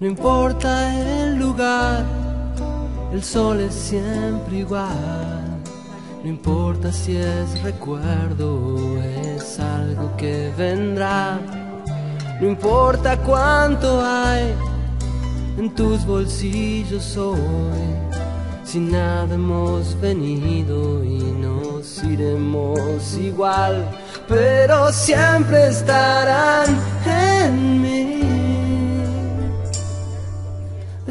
No importa el lugar, el sol es siempre igual. No importa si es recuerdo o es algo que vendrá. No importa cuánto hay en tus bolsillos hoy. Si nada hemos venido y nos iremos igual, pero siempre estarán en mí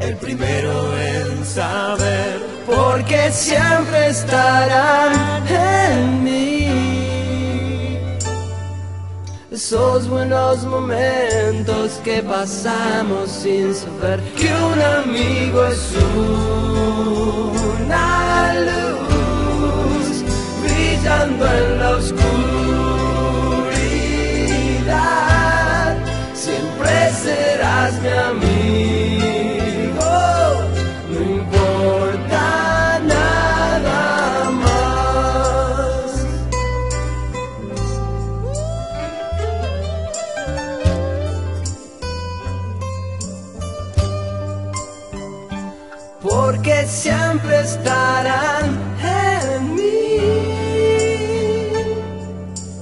el primero en saber, porque siempre estarán en mí. Esos buenos momentos que pasamos sin saber que un amigo es una porque siempre estarán en mí.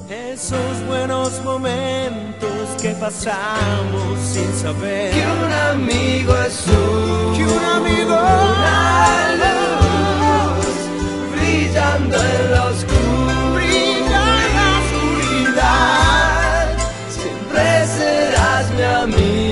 Esos buenos momentos que pasamos sin saber que un amigo es un, que un amigo una luz brillando en la oscuridad, en la oscuridad. Siempre serás mi amigo.